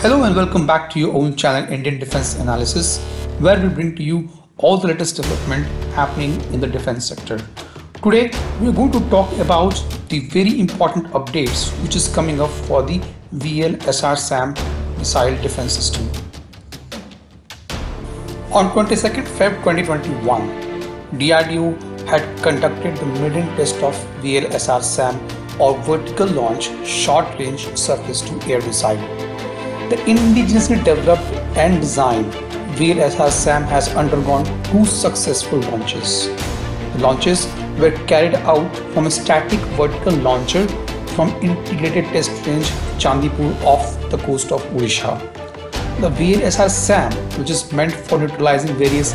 Hello and welcome back to your own channel Indian Defense Analysis, where we bring to you all the latest development happening in the defense sector. Today, we are going to talk about the very important updates which is coming up for the VL SAM missile defense system. On 22nd Feb 2021, DRDO had conducted the maiden test of VL SAM or vertical launch short range surface to air missile. The indigenously developed and designed VLSR SAM has undergone two successful launches. The launches were carried out from a static vertical launcher from Integrated Test Range Chandipur off the coast of Odisha. The VLSR SAM, which is meant for neutralizing various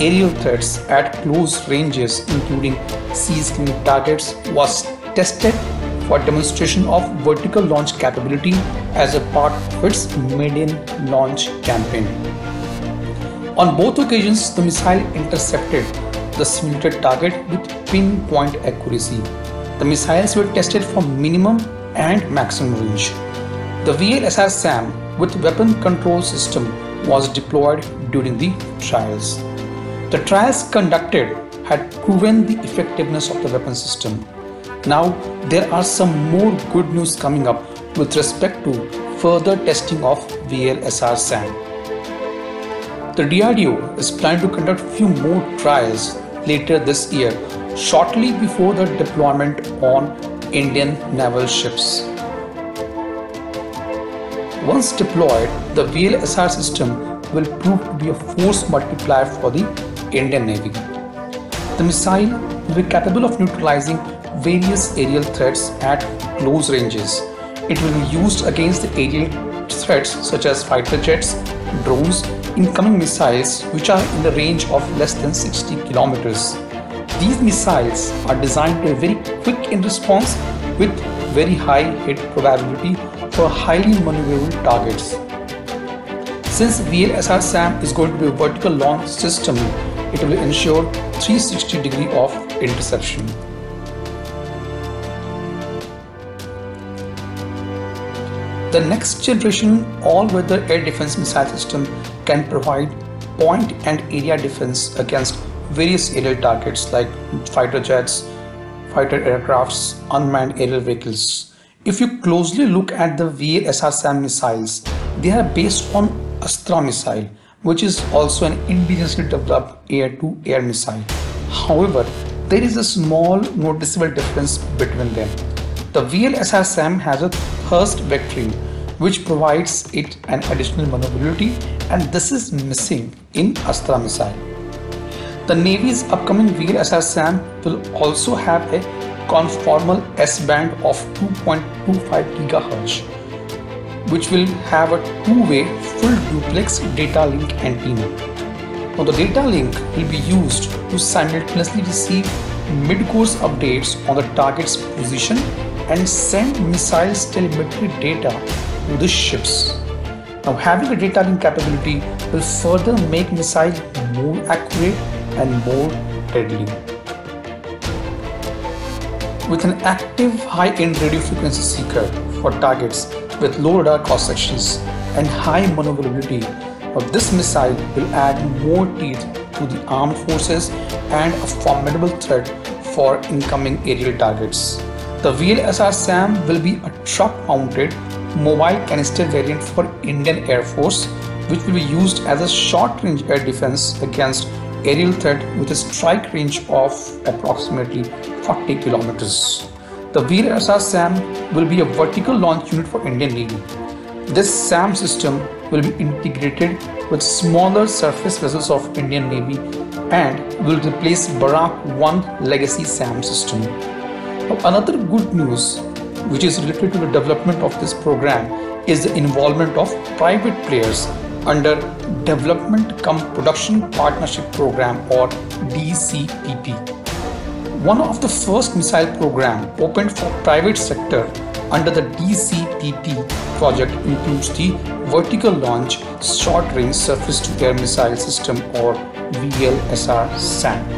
aerial threats at close ranges including sea targets, was tested for demonstration of vertical launch capability as a part of its maiden launch campaign. On both occasions, the missile intercepted the simulated target with pinpoint accuracy. The missiles were tested for minimum and maximum range. The VLSR SAM with weapon control system was deployed during the trials. The trials conducted had proven the effectiveness of the weapon system now, there are some more good news coming up with respect to further testing of VLSR SAM. The DRDO is planning to conduct few more trials later this year, shortly before the deployment on Indian naval ships. Once deployed, the VLSR system will prove to be a force multiplier for the Indian Navy. The missile will be capable of neutralizing various aerial threats at close ranges. It will be used against the aerial threats such as fighter jets, drones, incoming missiles which are in the range of less than 60 kilometers. These missiles are designed to be very quick in response with very high hit probability for highly maneuverable targets. Since VLSR SAM is going to be a vertical launch system, it will ensure 360 degree of interception. The next generation all-weather air defense missile system can provide point and area defense against various aerial targets like fighter jets, fighter aircrafts, unmanned aerial vehicles. If you closely look at the VLSR SAM missiles, they are based on Astra missile, which is also an indigenously developed air-to-air missile. However, there is a small noticeable difference between them. The VLSR has a thrust vectoring which provides it an additional maneuverability and this is missing in Astra missile. The Navy's upcoming VLSR will also have a conformal S-band of 2.25 GHz which will have a two-way full duplex data link antenna. Now the data link will be used to simultaneously receive mid-course updates on the target's position and send missiles telemetry data to the ships. Now having a data link capability will further make missiles more accurate and more deadly. With an active high-end radio frequency seeker for targets with low radar cross sections and high maneuverability, now this missile will add more teeth to the armed forces and a formidable threat for incoming aerial targets. The VLSR SAM will be a truck-mounted mobile canister variant for Indian Air Force which will be used as a short-range air defense against aerial threat with a strike range of approximately 40 kilometers. The VLSR SAM will be a vertical launch unit for Indian Navy. This SAM system will be integrated with smaller surface vessels of Indian Navy and will replace Barak 1 legacy SAM system. Another good news which is related to the development of this program is the involvement of private players under Development Cum Production Partnership Program or DCPP. One of the first missile program opened for private sector under the DCPP project includes the Vertical Launch Short Range Surface to Air Missile System or VLSR SAM.